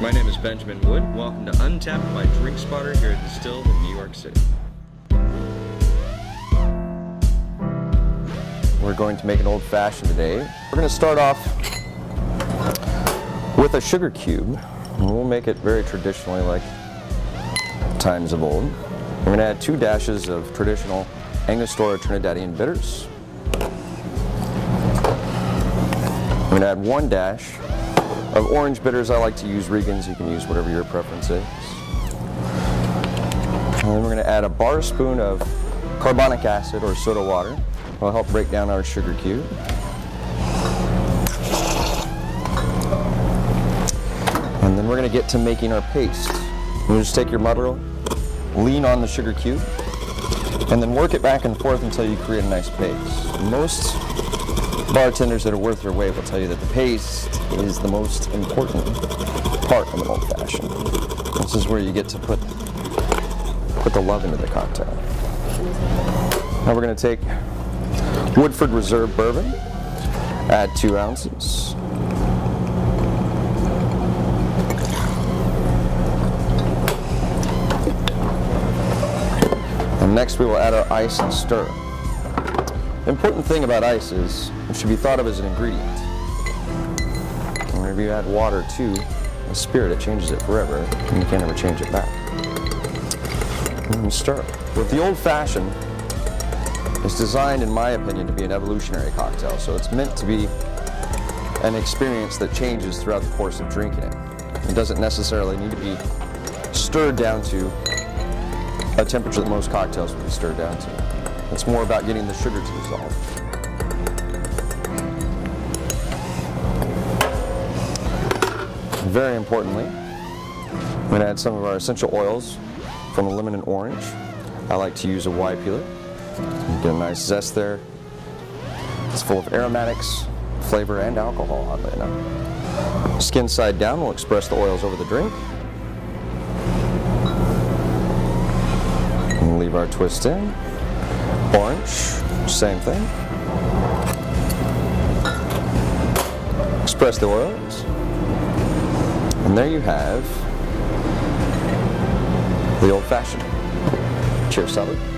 Benjamin Wood. Welcome to Untapped by Drink Spotter here at Distilled in New York City. We're going to make an old fashioned today. We're going to start off with a sugar cube. We'll make it very traditionally like times of old. We're going to add two dashes of traditional Angostura Trinidadian bitters. I'm going to add one dash of orange bitters. I like to use Regan's. You can use whatever your preference is. And then we're going to add a bar spoon of carbonic acid or soda water. It'll help break down our sugar cube. And then we're going to get to making our paste. You just take your muddler, lean on the sugar cube, and then work it back and forth until you create a nice paste. Most bartenders that are worth their weight will tell you that the paste is the most important part of an old fashioned. This is where you get to put put the love into the cocktail. Now we're going to take Woodford Reserve bourbon, add two ounces. And next we will add our ice and stir. Important thing about ice is it should be thought of as an ingredient. Whenever you add water to a spirit, it changes it forever, and you can't ever change it back. And stir. With the old fashioned, it's designed, in my opinion, to be an evolutionary cocktail, so it's meant to be an experience that changes throughout the course of drinking it. It doesn't necessarily need to be stirred down to a temperature that most cocktails would be stirred down to. It's more about getting the sugar to dissolve. Very importantly, I'm going to add some of our essential oils from a lemon and orange. I like to use a Y peeler. Get a nice zest there. It's full of aromatics, flavor, and alcohol, oddly enough. Skin side down we'll express the oils over the drink. And leave our twist in. Orange, same thing. Express the oils. And there you have the old fashioned. Cheers, salad.